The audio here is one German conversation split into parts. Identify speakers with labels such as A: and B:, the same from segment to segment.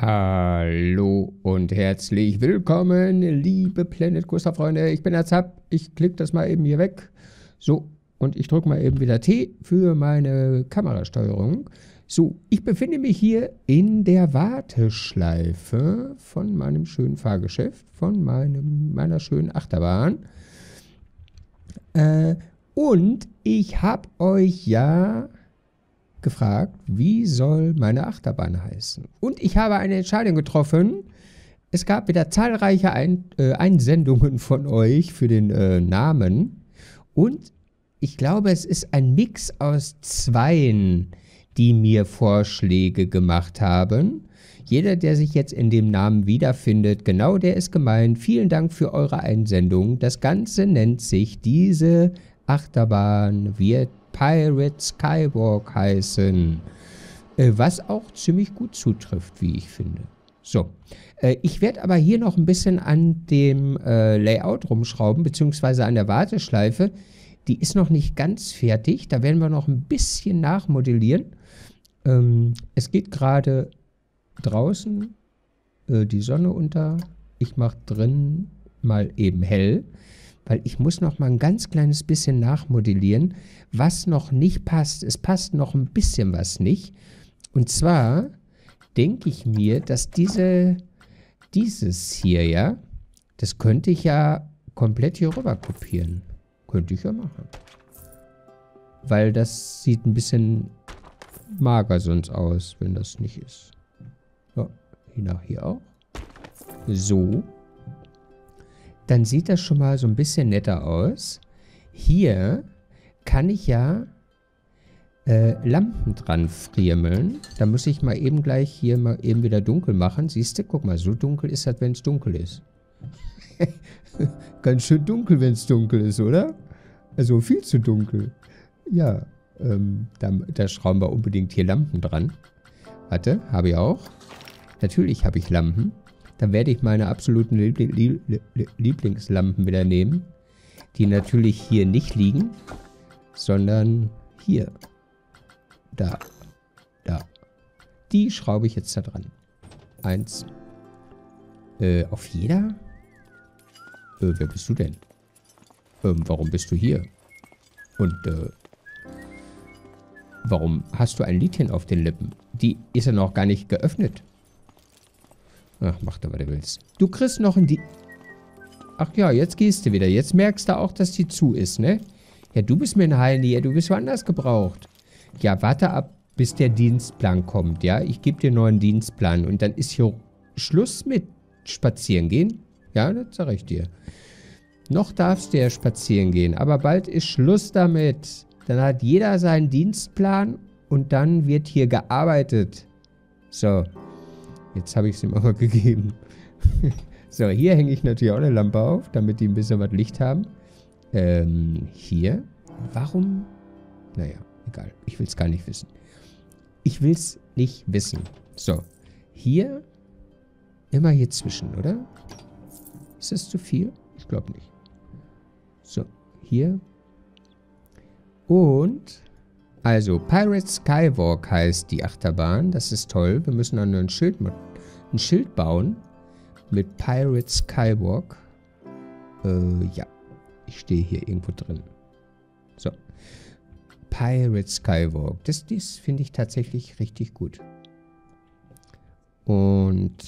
A: Hallo und herzlich willkommen, liebe Planet Coaster Freunde. Ich bin der Zap. Ich klicke das mal eben hier weg. So, und ich drücke mal eben wieder T für meine Kamerasteuerung. So, ich befinde mich hier in der Warteschleife von meinem schönen Fahrgeschäft, von meinem, meiner schönen Achterbahn. Äh, und ich habe euch ja gefragt, wie soll meine Achterbahn heißen? Und ich habe eine Entscheidung getroffen. Es gab wieder zahlreiche Ein äh, Einsendungen von euch für den äh, Namen. Und ich glaube, es ist ein Mix aus Zweien, die mir Vorschläge gemacht haben. Jeder, der sich jetzt in dem Namen wiederfindet, genau der ist gemeint. Vielen Dank für eure Einsendung. Das Ganze nennt sich diese Achterbahn wird Pirate Skywalk heißen. Äh, was auch ziemlich gut zutrifft, wie ich finde. So, äh, ich werde aber hier noch ein bisschen an dem äh, Layout rumschrauben, beziehungsweise an der Warteschleife. Die ist noch nicht ganz fertig. Da werden wir noch ein bisschen nachmodellieren. Ähm, es geht gerade draußen äh, die Sonne unter. Ich mache drin mal eben hell weil ich muss noch mal ein ganz kleines bisschen nachmodellieren, was noch nicht passt. Es passt noch ein bisschen was nicht. Und zwar denke ich mir, dass diese, dieses hier, ja, das könnte ich ja komplett hier rüber kopieren. Könnte ich ja machen. Weil das sieht ein bisschen mager sonst aus, wenn das nicht ist. Ja, hier nach hier auch. So dann sieht das schon mal so ein bisschen netter aus. Hier kann ich ja äh, Lampen dran friemeln. Da muss ich mal eben gleich hier mal eben wieder dunkel machen. Siehst du, guck mal, so dunkel ist das, wenn es dunkel ist. Ganz schön dunkel, wenn es dunkel ist, oder? Also viel zu dunkel. Ja, ähm, da, da schrauben wir unbedingt hier Lampen dran. Warte, habe ich auch. Natürlich habe ich Lampen. Dann werde ich meine absoluten Liebling Lieblingslampen wieder nehmen. Die natürlich hier nicht liegen, sondern hier. Da. Da. Die schraube ich jetzt da dran. Eins. Äh, auf jeder? Äh, wer bist du denn? Ähm, warum bist du hier? Und, äh, warum hast du ein Liedchen auf den Lippen? Die ist ja noch gar nicht geöffnet. Ach, mach da, was du willst. Du kriegst noch ein die... Ach ja, jetzt gehst du wieder. Jetzt merkst du auch, dass die zu ist, ne? Ja, du bist mir ein Heini. Du bist woanders gebraucht. Ja, warte ab, bis der Dienstplan kommt, ja? Ich gebe dir einen neuen Dienstplan. Und dann ist hier Schluss mit spazieren gehen. Ja, das sag ich dir. Noch darfst du ja spazieren gehen. Aber bald ist Schluss damit. Dann hat jeder seinen Dienstplan und dann wird hier gearbeitet. So. Jetzt habe ich es ihm aber gegeben. so, hier hänge ich natürlich auch eine Lampe auf, damit die ein bisschen was Licht haben. Ähm, hier. Warum? Naja, egal. Ich will es gar nicht wissen. Ich will es nicht wissen. So, hier. Immer hier zwischen, oder? Ist das zu viel? Ich glaube nicht. So, hier. Und also, Pirate Skywalk heißt die Achterbahn. Das ist toll. Wir müssen dann ein Schild, ein Schild bauen mit Pirate Skywalk. Äh, ja. Ich stehe hier irgendwo drin. So. Pirate Skywalk. Das, das finde ich tatsächlich richtig gut. Und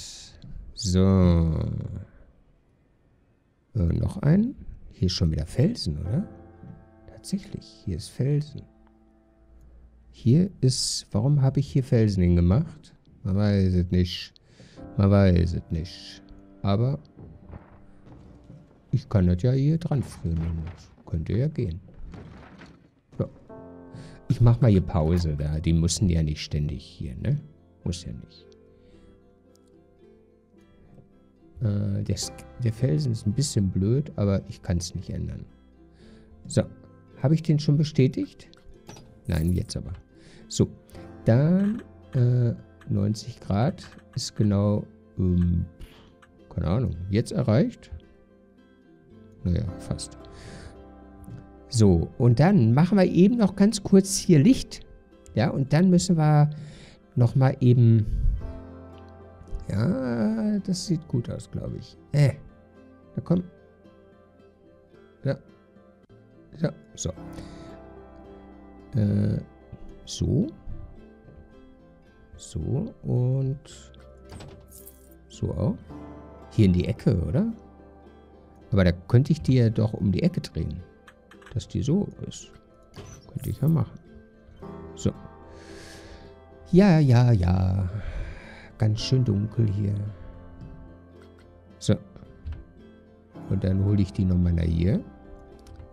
A: so. Äh, noch ein. Hier ist schon wieder Felsen, oder? Tatsächlich, hier ist Felsen. Hier ist... Warum habe ich hier Felsen hingemacht? Man weiß es nicht. Man weiß es nicht. Aber... Ich kann das ja hier dran frieren. Das könnte ja gehen. So. Ich mache mal hier Pause da. Die müssen ja nicht ständig hier, ne? Muss ja nicht. Äh, der, der Felsen ist ein bisschen blöd, aber ich kann es nicht ändern. So. Habe ich den schon bestätigt? Nein, jetzt aber. So, dann äh, 90 Grad ist genau ähm, Keine Ahnung. Jetzt erreicht? Naja, fast. So, und dann machen wir eben noch ganz kurz hier Licht. Ja, und dann müssen wir nochmal eben... Ja, das sieht gut aus, glaube ich. Äh, na komm. Ja. Ja, so. Äh, so. So und so auch. Hier in die Ecke, oder? Aber da könnte ich die ja doch um die Ecke drehen. Dass die so ist. Könnte ich ja machen. So. Ja, ja, ja. Ganz schön dunkel hier. So. Und dann hole ich die nochmal nach hier.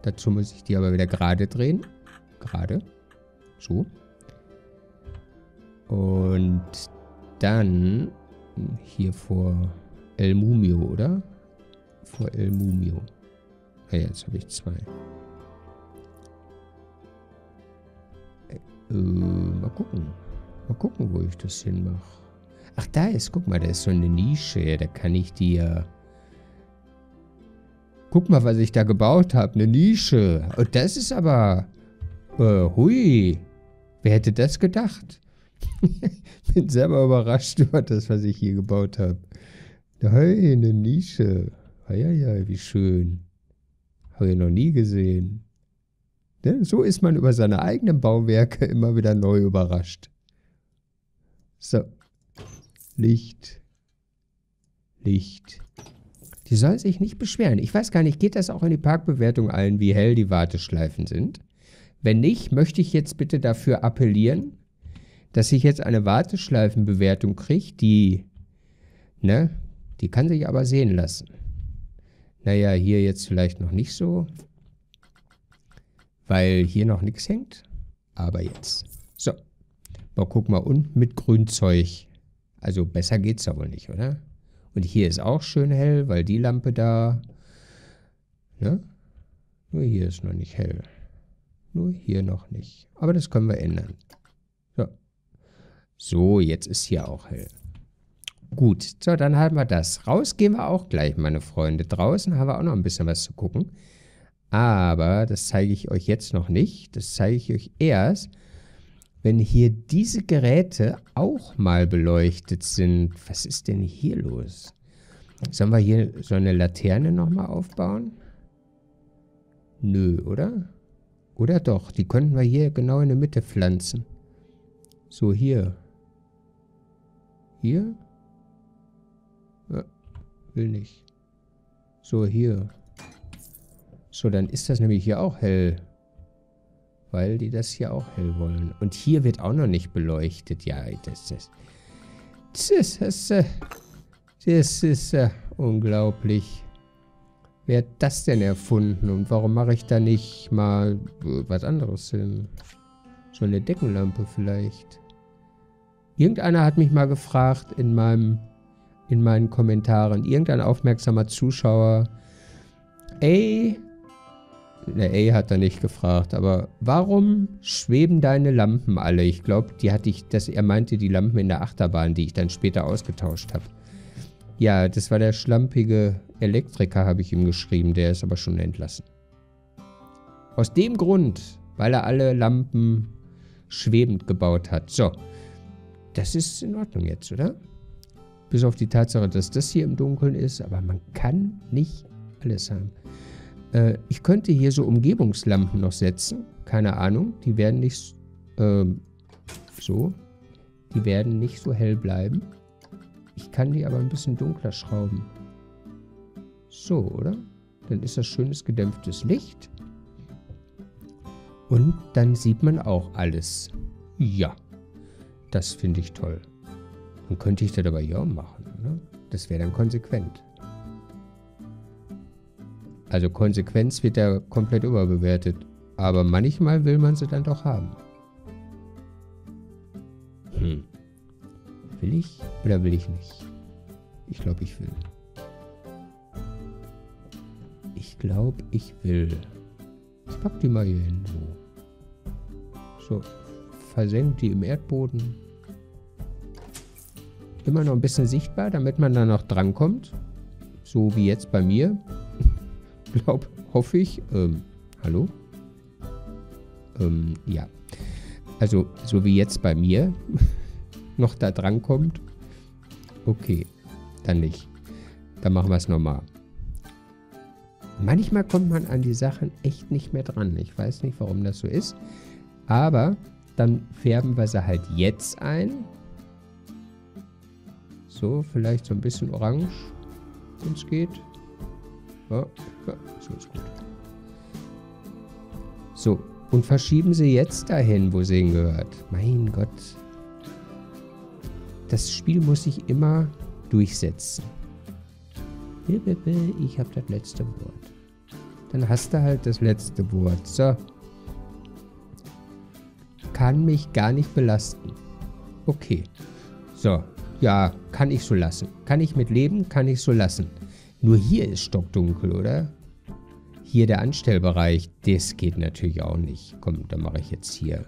A: Dazu muss ich die aber wieder gerade drehen. Gerade. So. Und dann hier vor El Mumio, oder? Vor El Mumio. Ah, jetzt habe ich zwei. Äh, mal gucken. Mal gucken, wo ich das hinmache. Ach, da ist, guck mal, da ist so eine Nische. Da kann ich ja... Guck mal, was ich da gebaut habe. Eine Nische. Und das ist aber... Äh, hui. Wer hätte das gedacht? Bin selber überrascht über das, was ich hier gebaut habe. Hey, eine Nische. Ja, wie schön. Habe ich noch nie gesehen. Ne? So ist man über seine eigenen Bauwerke immer wieder neu überrascht. So. Licht. Licht. Die soll sich nicht beschweren. Ich weiß gar nicht, geht das auch in die Parkbewertung ein, wie hell die Warteschleifen sind? Wenn nicht, möchte ich jetzt bitte dafür appellieren, dass ich jetzt eine Warteschleifenbewertung kriege, die, ne, die kann sich aber sehen lassen. Naja, hier jetzt vielleicht noch nicht so, weil hier noch nichts hängt, aber jetzt. So, mal gucken mal unten mit Grünzeug. Also besser geht's ja wohl nicht, oder? Und hier ist auch schön hell, weil die Lampe da, ne? Nur hier ist noch nicht hell. Nur hier noch nicht. Aber das können wir ändern. So. So, jetzt ist hier auch hell. Gut, so, dann haben wir das. Raus gehen wir auch gleich, meine Freunde. Draußen haben wir auch noch ein bisschen was zu gucken. Aber das zeige ich euch jetzt noch nicht. Das zeige ich euch erst, wenn hier diese Geräte auch mal beleuchtet sind. Was ist denn hier los? Sollen wir hier so eine Laterne nochmal aufbauen? Nö, oder? Oder doch? Die könnten wir hier genau in der Mitte pflanzen. So, hier. Hier? Ja, will nicht. So, hier. So, dann ist das nämlich hier auch hell. Weil die das hier auch hell wollen. Und hier wird auch noch nicht beleuchtet. Ja, das ist... Das ist... Das, ist, das ist uh, unglaublich. Wer hat das denn erfunden? Und warum mache ich da nicht mal äh, was anderes hin? So eine Deckenlampe vielleicht. Irgendeiner hat mich mal gefragt in meinem in meinen Kommentaren, irgendein aufmerksamer Zuschauer, ey, ne, ey hat er nicht gefragt, aber warum schweben deine Lampen alle? Ich glaube, die hatte ich, dass er meinte die Lampen in der Achterbahn, die ich dann später ausgetauscht habe. Ja, das war der schlampige Elektriker, habe ich ihm geschrieben, der ist aber schon entlassen. Aus dem Grund, weil er alle Lampen schwebend gebaut hat. So, das ist in Ordnung jetzt, oder? Bis auf die Tatsache, dass das hier im Dunkeln ist, aber man kann nicht alles haben. Äh, ich könnte hier so Umgebungslampen noch setzen. Keine Ahnung, die werden nicht äh, so. Die werden nicht so hell bleiben. Ich kann die aber ein bisschen dunkler schrauben. So, oder? Dann ist das schönes gedämpftes Licht. Und dann sieht man auch alles. Ja. Das finde ich toll. Dann könnte ich das aber hier auch machen, oder? Das wäre dann konsequent. Also Konsequenz wird ja komplett überbewertet. Aber manchmal will man sie dann doch haben. Hm. Will ich oder will ich nicht? Ich glaube, ich will. Ich glaube, ich will. Ich pack die mal hier hin. So. So versenkt die im Erdboden. Immer noch ein bisschen sichtbar, damit man da noch drankommt. so wie jetzt bei mir. Glaub, hoffe ich. Ähm, hallo? Ähm, ja. Also, so wie jetzt bei mir noch da dran kommt. Okay, dann nicht. Dann machen wir es nochmal. Manchmal kommt man an die Sachen echt nicht mehr dran. Ich weiß nicht, warum das so ist. Aber dann färben wir sie halt jetzt ein. So, vielleicht so ein bisschen orange, wenn es geht. Ja, so ist gut. So, und verschieben sie jetzt dahin, wo sie hingehört. Mein Gott. Das Spiel muss sich immer durchsetzen. Ich habe das letzte Wort. Dann hast du halt das letzte Wort. So. Kann mich gar nicht belasten. Okay. So. Ja, kann ich so lassen. Kann ich mit leben, kann ich so lassen. Nur hier ist stockdunkel, oder? Hier der Anstellbereich, das geht natürlich auch nicht. Komm, dann mache ich jetzt hier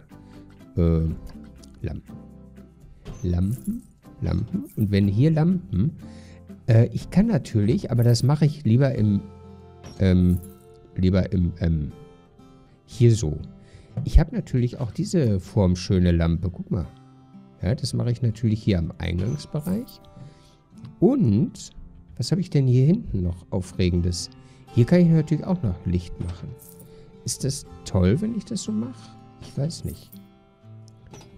A: äh, Lampen. Lampen, Lampen. Und wenn hier Lampen, äh, ich kann natürlich, aber das mache ich lieber im, ähm, lieber im, ähm, hier so. Ich habe natürlich auch diese formschöne Lampe. Guck mal. Ja, das mache ich natürlich hier am Eingangsbereich. Und, was habe ich denn hier hinten noch Aufregendes? Hier kann ich natürlich auch noch Licht machen. Ist das toll, wenn ich das so mache? Ich weiß nicht.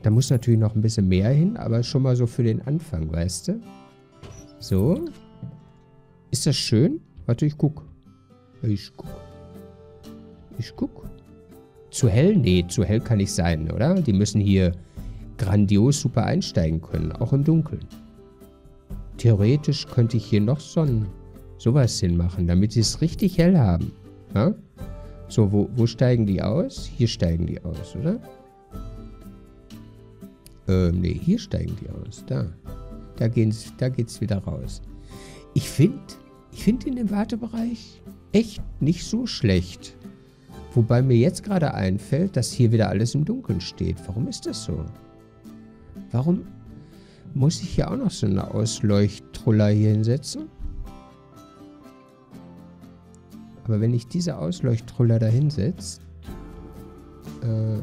A: Da muss natürlich noch ein bisschen mehr hin, aber schon mal so für den Anfang, weißt du? So. Ist das schön? Warte, ich guck. Ich guck. Ich guck. Zu hell? Nee, zu hell kann nicht sein, oder? Die müssen hier grandios super einsteigen können, auch im Dunkeln. Theoretisch könnte ich hier noch Sonnen sowas hinmachen, damit sie es richtig hell haben. Ja? So, wo, wo steigen die aus? Hier steigen die aus, oder? Ähm, nee, hier steigen die aus. Da. Da, gehen's, da geht's wieder raus. Ich finde ich find in dem Wartebereich echt nicht so schlecht. Wobei mir jetzt gerade einfällt, dass hier wieder alles im Dunkeln steht. Warum ist das so? Warum muss ich hier auch noch so eine Ausleuchttruller hier hinsetzen? Aber wenn ich diese Ausleuchttroller da hinsetze, äh,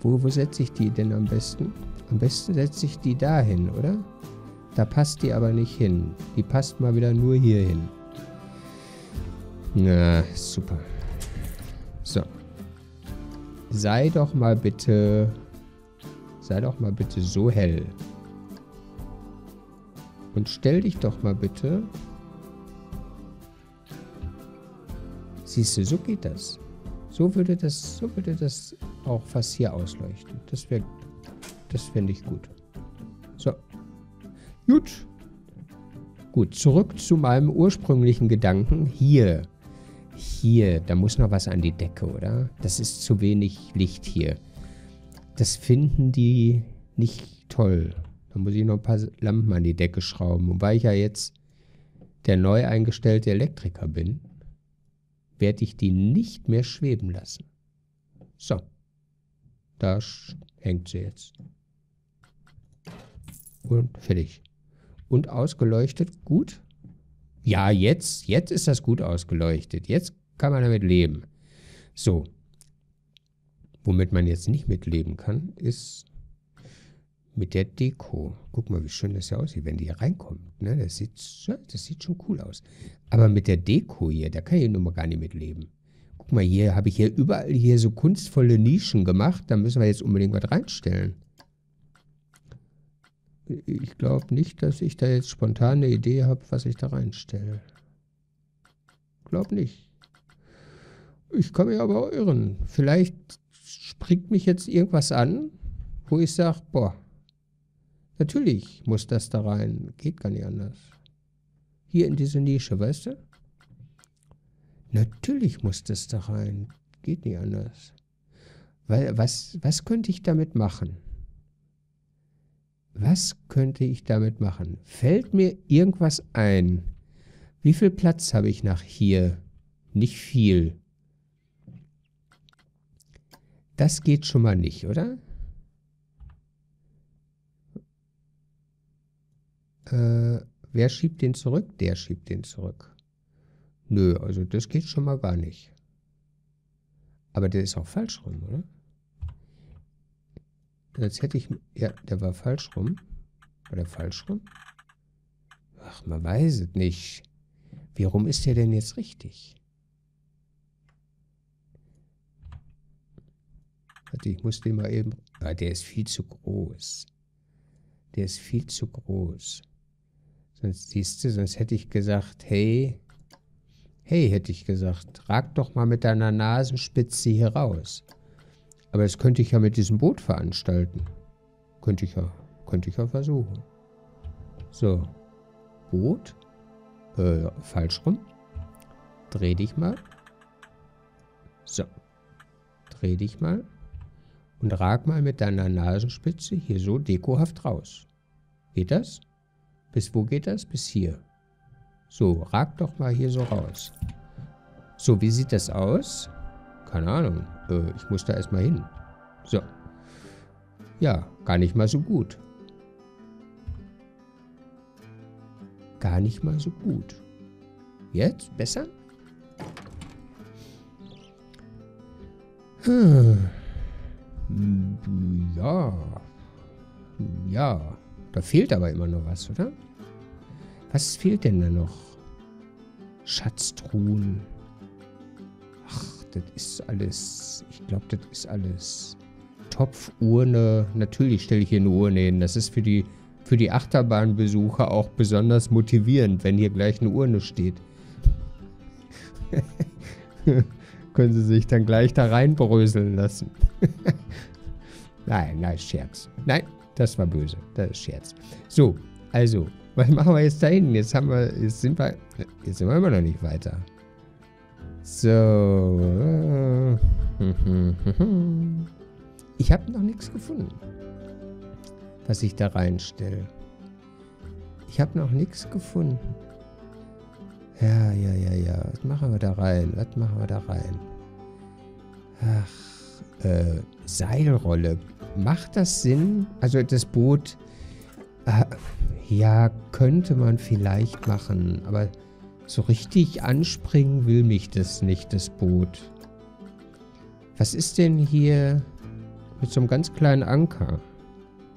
A: wo, wo setze ich die denn am besten? Am besten setze ich die da hin, oder? Da passt die aber nicht hin. Die passt mal wieder nur hier hin. Na, super. So. Sei doch mal bitte... Sei doch mal bitte so hell. Und stell dich doch mal bitte Siehst du, so geht das. So würde das, so würde das auch fast hier ausleuchten. Das wäre, das fände ich gut. So. Gut. Gut, zurück zu meinem ursprünglichen Gedanken. Hier. Hier, da muss noch was an die Decke, oder? Das ist zu wenig Licht hier. Das finden die nicht toll. Da muss ich noch ein paar Lampen an die Decke schrauben. Wobei ich ja jetzt der neu eingestellte Elektriker bin werde ich die nicht mehr schweben lassen. So, da hängt sie jetzt. Und fertig. Und ausgeleuchtet, gut. Ja, jetzt, jetzt ist das gut ausgeleuchtet. Jetzt kann man damit leben. So. Womit man jetzt nicht mitleben kann, ist mit der Deko. Guck mal, wie schön das ja aussieht, wenn die hier reinkommt. Ne? Das, sieht, das sieht schon cool aus. Aber mit der Deko hier, da kann ich nun mal gar nicht mitleben. Guck mal, hier habe ich hier überall hier so kunstvolle Nischen gemacht. Da müssen wir jetzt unbedingt was reinstellen. Ich glaube nicht, dass ich da jetzt spontan eine Idee habe, was ich da reinstelle. Glaub nicht. Ich kann mich aber irren. Vielleicht springt mich jetzt irgendwas an, wo ich sage, boah, Natürlich muss das da rein. Geht gar nicht anders. Hier in diese Nische, weißt du? Natürlich muss das da rein. Geht nicht anders. Weil, was, was könnte ich damit machen? Was könnte ich damit machen? Fällt mir irgendwas ein? Wie viel Platz habe ich nach hier? Nicht viel. Das geht schon mal nicht, oder? Äh, Wer schiebt den zurück? Der schiebt den zurück. Nö, also das geht schon mal gar nicht. Aber der ist auch falsch rum, oder? Jetzt hätte ich... Ja, der war falsch rum. War der falsch rum? Ach, man weiß es nicht. Wie rum ist der denn jetzt richtig? Warte, ich muss den mal eben... Ah, der ist viel zu groß. Der ist viel zu groß. Sonst siehst du, sonst hätte ich gesagt, hey, hey, hätte ich gesagt, rag doch mal mit deiner Nasenspitze hier raus. Aber das könnte ich ja mit diesem Boot veranstalten. Könnte ich ja, könnte ich ja versuchen. So. Boot. Äh, falsch rum. Dreh dich mal. So. Dreh dich mal. Und rag mal mit deiner Nasenspitze hier so dekohaft raus. Geht das? Bis wo geht das? Bis hier. So, rag doch mal hier so raus. So, wie sieht das aus? Keine Ahnung. Äh, ich muss da erstmal hin. So. Ja, gar nicht mal so gut. Gar nicht mal so gut. Jetzt? Besser? Hm. Ja. Ja. Da fehlt aber immer noch was, oder? Was fehlt denn da noch? Schatztruhen. Ach, das ist alles... Ich glaube, das ist alles... Topfurne. Natürlich stelle ich hier eine Urne hin. Das ist für die, für die Achterbahnbesucher auch besonders motivierend, wenn hier gleich eine Urne steht. Können sie sich dann gleich da reinbröseln lassen. nein, nein, Scherz. Nein, das war böse. Das ist Scherz. So, also, was machen wir jetzt da hinten? Jetzt haben wir, jetzt sind wir, jetzt sind wir immer noch nicht weiter. So. Ich habe noch nichts gefunden, was ich da reinstelle. Ich habe noch nichts gefunden. Ja, ja, ja, ja. Was machen wir da rein? Was machen wir da rein? Ach, äh, Seilrolle. Macht das Sinn? Also das Boot, äh, ja, könnte man vielleicht machen, aber so richtig anspringen will mich das nicht, das Boot. Was ist denn hier mit so einem ganz kleinen Anker?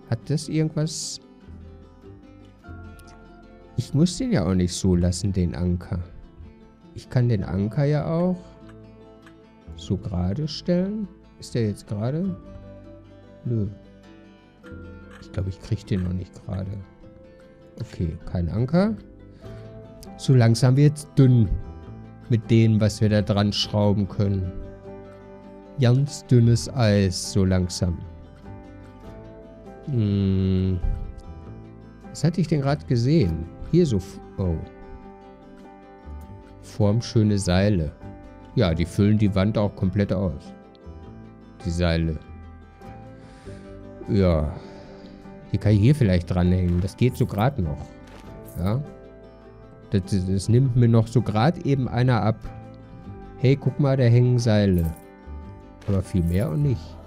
A: Hat das irgendwas... Ich muss den ja auch nicht so lassen, den Anker. Ich kann den Anker ja auch so gerade stellen. Ist der jetzt gerade? Nö. Ich glaube, ich kriege den noch nicht gerade. Okay, kein Anker. So langsam wird es dünn mit dem, was wir da dran schrauben können. Ganz dünnes Eis, so langsam. Hm. Was hatte ich denn gerade gesehen? Hier so... Oh. Formschöne Seile. Ja, die füllen die Wand auch komplett aus. Die Seile. Ja. Die kann ich hier vielleicht dranhängen. Das geht so gerade noch. Ja. Das, das, nimmt mir noch so gerade eben einer ab. Hey, guck mal, da hängen Seile. Aber viel mehr und nicht.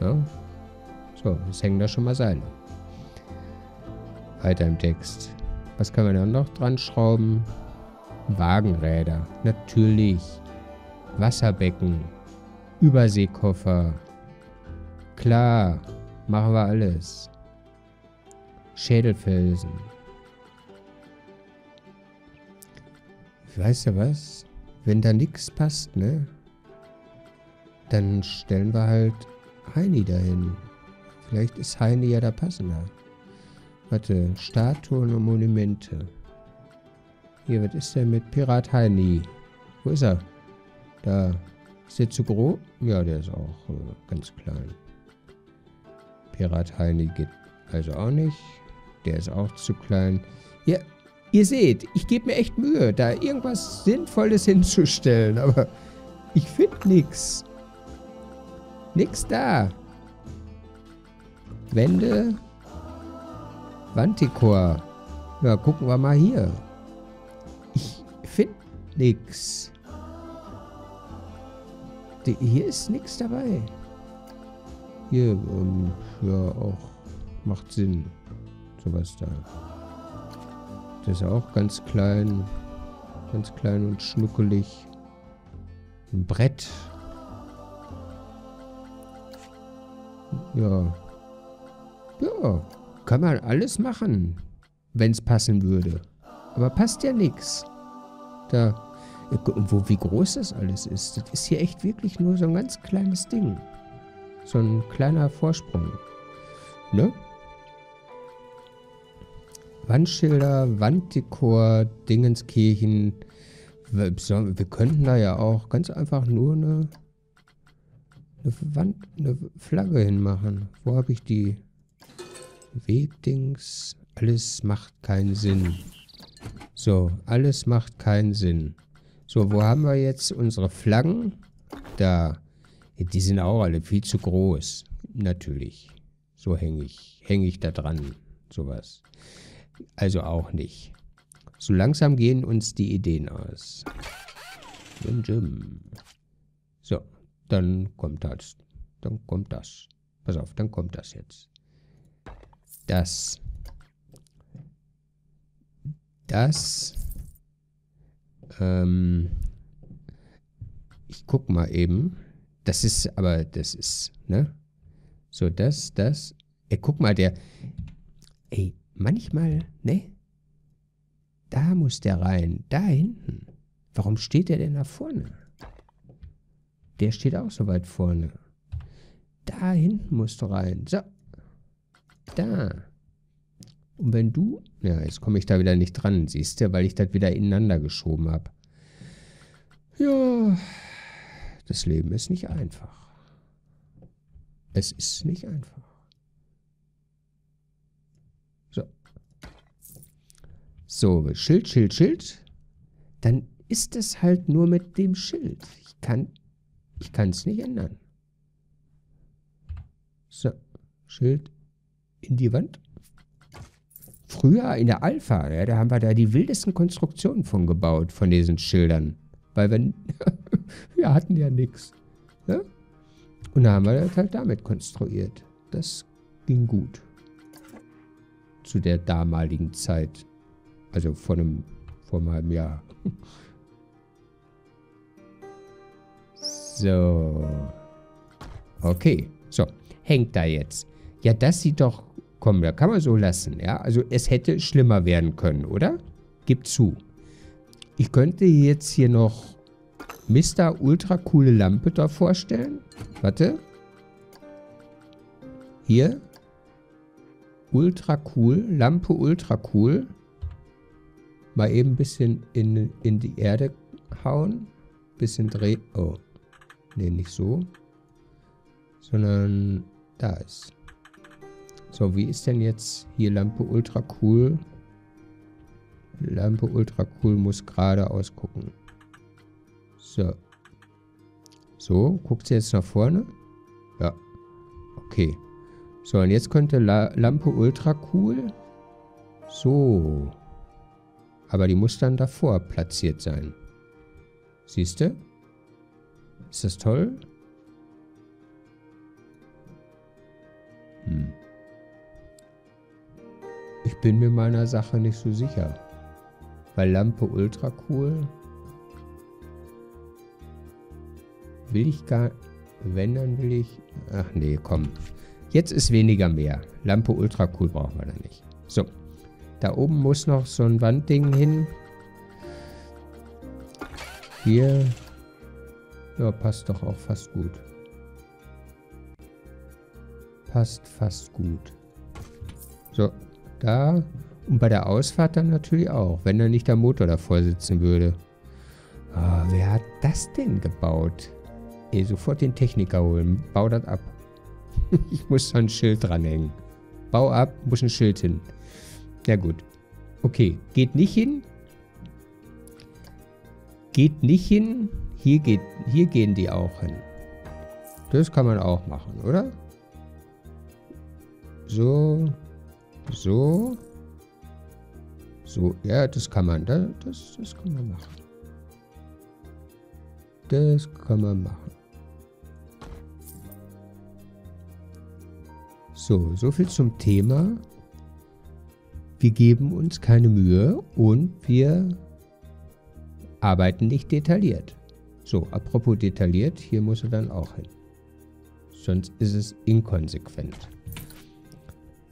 A: Ja. So, jetzt hängen da schon mal Seile. Weiter im Text. Was kann man da noch dran schrauben? Wagenräder. Natürlich. Wasserbecken. Überseekoffer. Klar, machen wir alles. Schädelfelsen. Weißt du was? Wenn da nichts passt, ne? Dann stellen wir halt Heini dahin. Vielleicht ist Heini ja da passender. Warte, Statuen und Monumente. Hier, was ist denn mit Pirat Heini? Wo ist er? Da. Ist der zu groß? Ja, der ist auch äh, ganz klein. Pirat Heini geht also auch nicht. Der ist auch zu klein. Ja, ihr seht, ich gebe mir echt Mühe, da irgendwas Sinnvolles hinzustellen, aber ich finde nichts. Nix da. Wände. Wantikor. Ja, gucken wir mal hier. Ich finde nichts. Hier ist nichts dabei. Hier, ähm, ja, auch macht Sinn. Sowas da. Das ist auch ganz klein. Ganz klein und schnuckelig. Ein Brett. Ja. Ja, kann man alles machen, wenn es passen würde. Aber passt ja nichts. Da, wo, wie groß das alles ist. Das ist hier echt wirklich nur so ein ganz kleines Ding. So ein kleiner Vorsprung. Ne? Wandschilder, Wanddekor, Dingenskirchen. Wir, wir könnten da ja auch ganz einfach nur eine, eine, Wand, eine Flagge hinmachen. Wo habe ich die? Wegdings. Alles macht keinen Sinn. So, alles macht keinen Sinn. So, wo haben wir jetzt unsere Flaggen? Da. Die sind auch alle viel zu groß. Natürlich. So hänge ich, hänge ich da dran. Sowas. Also auch nicht. So langsam gehen uns die Ideen aus. So, dann kommt das. Dann kommt das. Pass auf, dann kommt das jetzt. Das. Das. Ähm. Ich guck mal eben. Das ist, aber das ist, ne? So, das, das. Ey, guck mal, der. Ey, manchmal, ne? Da muss der rein. Da hinten. Warum steht der denn da vorne? Der steht auch so weit vorne. Da hinten musst du rein. So. Da. Und wenn du... Ja, jetzt komme ich da wieder nicht dran, siehst du, weil ich das wieder ineinander geschoben habe. Ja, das Leben ist nicht einfach. Es ist nicht einfach. So, Schild, Schild, Schild. Dann ist es halt nur mit dem Schild. Ich kann ich kann es nicht ändern. So, Schild in die Wand. Früher in der Alpha, ja, da haben wir da die wildesten Konstruktionen von gebaut, von diesen Schildern. Weil wir, wir hatten ja nichts. Ja? Und da haben wir das halt damit konstruiert. Das ging gut. Zu der damaligen Zeit. Also vor einem, vor einem halben Jahr. So. Okay. So. Hängt da jetzt. Ja, das sieht doch... Komm, da kann man so lassen, ja? Also es hätte schlimmer werden können, oder? Gib zu. Ich könnte jetzt hier noch Mr. Ultra coole Lampe da vorstellen. Warte. Hier. Ultra cool. Lampe ultra cool mal eben ein bisschen in, in die Erde hauen. Bisschen drehen. Oh. Ne, nicht so. Sondern da ist. So, wie ist denn jetzt hier Lampe ultra cool? Lampe ultra cool muss gerade ausgucken. So. So, guckt sie jetzt nach vorne? Ja. Okay. So, und jetzt könnte La Lampe ultra cool. So. Aber die muss dann davor platziert sein. Siehst du? Ist das toll? Hm. Ich bin mir meiner Sache nicht so sicher. Weil Lampe ultra cool. Will ich gar... Wenn, dann will ich... Ach nee, komm. Jetzt ist weniger mehr. Lampe ultra cool brauchen wir dann nicht. So. Da oben muss noch so ein Wandding hin. Hier. Ja, passt doch auch fast gut. Passt fast gut. So, da. Und bei der Ausfahrt dann natürlich auch, wenn da nicht der Motor davor sitzen würde. Oh, wer hat das denn gebaut? Ey, sofort den Techniker holen. Bau das ab. ich muss da ein Schild dranhängen. Bau ab, muss ein Schild hin. Ja gut. Okay, geht nicht hin. Geht nicht hin. Hier, geht, hier gehen die auch hin. Das kann man auch machen, oder? So. So. So. Ja, das kann man. Das, das kann man machen. Das kann man machen. So, so viel zum Thema. wir geben uns keine Mühe und wir arbeiten nicht detailliert. So, apropos detailliert, hier muss er dann auch hin. Sonst ist es inkonsequent.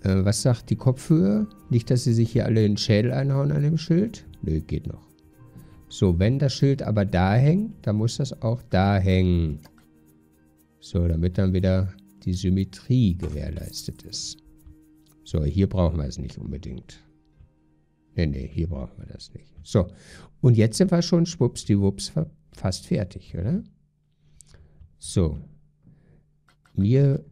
A: Äh, was sagt die Kopfhöhe? Nicht, dass sie sich hier alle den Schädel einhauen an dem Schild? Nö, geht noch. So, wenn das Schild aber da hängt, dann muss das auch da hängen. So, damit dann wieder die Symmetrie gewährleistet ist. So, hier brauchen wir es nicht unbedingt. Nee, nee, hier brauchen wir das nicht. So, und jetzt sind wir schon schwuppsdiwupps fast fertig, oder? So. Mir,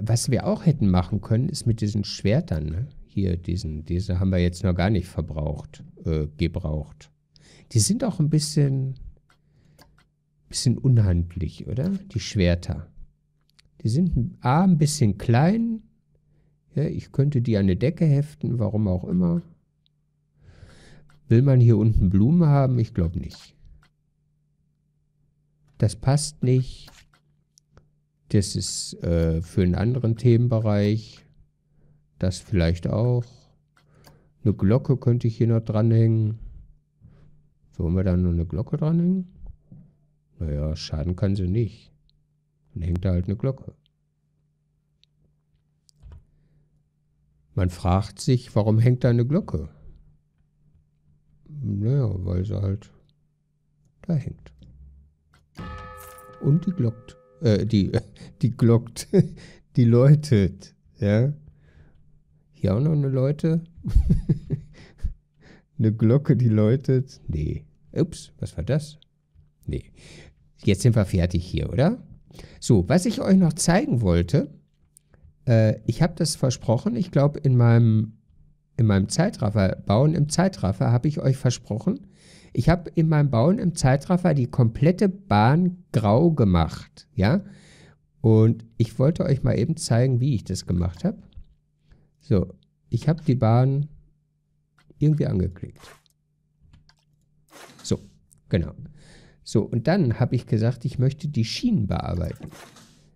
A: was wir auch hätten machen können, ist mit diesen Schwertern, ne? Hier, diesen, diese haben wir jetzt noch gar nicht verbraucht, äh, gebraucht. Die sind auch ein bisschen, bisschen unhandlich, oder? Die Schwerter. Die sind A, ein bisschen klein. Ja, ich könnte die an eine Decke heften, warum auch immer. Will man hier unten Blumen haben? Ich glaube nicht. Das passt nicht. Das ist äh, für einen anderen Themenbereich. Das vielleicht auch. Eine Glocke könnte ich hier noch dranhängen. Wollen wir da nur eine Glocke dranhängen? Naja, schaden kann sie nicht. Dann hängt da halt eine Glocke. Man fragt sich, warum hängt da eine Glocke? Naja, weil sie halt da hängt. Und die glockt. Äh, die, die glockt. Die läutet. Ja. Hier auch noch eine Leute. eine Glocke, die läutet. Nee. Ups, was war das? Nee. Jetzt sind wir fertig hier, oder? So, was ich euch noch zeigen wollte, äh, ich habe das versprochen, ich glaube in meinem, in meinem Zeitraffer, Bauen im Zeitraffer, habe ich euch versprochen, ich habe in meinem Bauen im Zeitraffer die komplette Bahn grau gemacht, ja. Und ich wollte euch mal eben zeigen, wie ich das gemacht habe. So, ich habe die Bahn irgendwie angeklickt. So, genau. So, und dann habe ich gesagt, ich möchte die Schienen bearbeiten.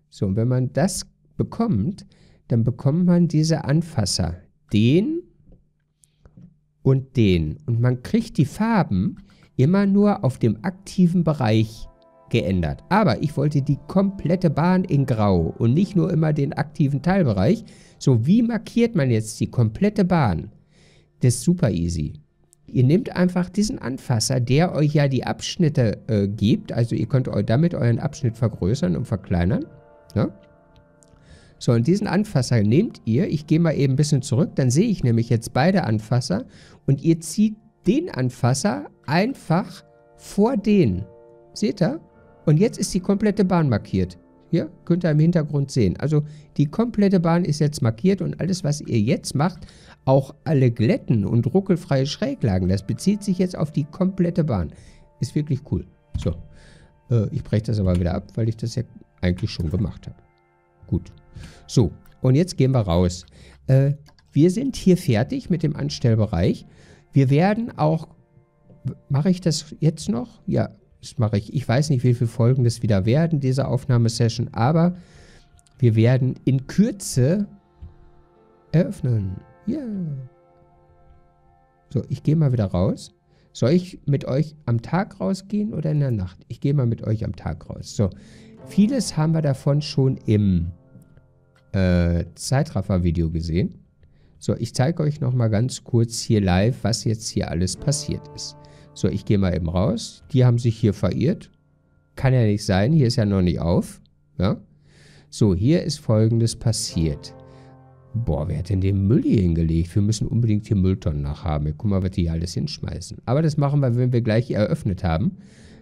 A: So, und wenn man das bekommt, dann bekommt man diese Anfasser. Den und den. Und man kriegt die Farben immer nur auf dem aktiven Bereich geändert. Aber ich wollte die komplette Bahn in Grau und nicht nur immer den aktiven Teilbereich. So, wie markiert man jetzt die komplette Bahn? Das ist super easy. Ihr nehmt einfach diesen Anfasser, der euch ja die Abschnitte äh, gibt. Also ihr könnt damit euren Abschnitt vergrößern und verkleinern. Ja? So, und diesen Anfasser nehmt ihr. Ich gehe mal eben ein bisschen zurück. Dann sehe ich nämlich jetzt beide Anfasser. Und ihr zieht den Anfasser einfach vor den. Seht ihr? Und jetzt ist die komplette Bahn markiert. Hier könnt ihr im Hintergrund sehen. Also die komplette Bahn ist jetzt markiert und alles, was ihr jetzt macht, auch alle Glätten und ruckelfreie Schräglagen, das bezieht sich jetzt auf die komplette Bahn. Ist wirklich cool. So, äh, ich breche das aber wieder ab, weil ich das ja eigentlich schon gemacht habe. Gut. So, und jetzt gehen wir raus. Äh, wir sind hier fertig mit dem Anstellbereich. Wir werden auch, mache ich das jetzt noch? Ja, das mache ich. Ich weiß nicht, wie viele Folgen das wieder werden, diese Aufnahmesession, aber wir werden in Kürze eröffnen. Ja. Yeah. So, ich gehe mal wieder raus. Soll ich mit euch am Tag rausgehen oder in der Nacht? Ich gehe mal mit euch am Tag raus. So, vieles haben wir davon schon im äh, Zeitraffer-Video gesehen. So, ich zeige euch nochmal ganz kurz hier live, was jetzt hier alles passiert ist. So, ich gehe mal eben raus. Die haben sich hier verirrt. Kann ja nicht sein, hier ist ja noch nicht auf. Ja? So, hier ist folgendes passiert. Boah, wer hat denn den Müll hier hingelegt? Wir müssen unbedingt hier Mülltonnen nachhaben. Guck mal, was die hier alles hinschmeißen. Aber das machen wir, wenn wir gleich eröffnet haben.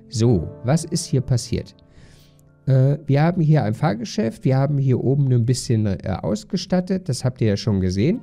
A: So, was ist hier passiert? Äh, wir haben hier ein Fahrgeschäft. Wir haben hier oben ein bisschen äh, ausgestattet. Das habt ihr ja schon gesehen.